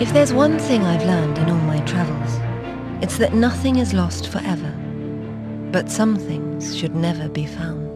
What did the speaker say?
If there's one thing I've learned in all my travels, it's that nothing is lost forever, but some things should never be found.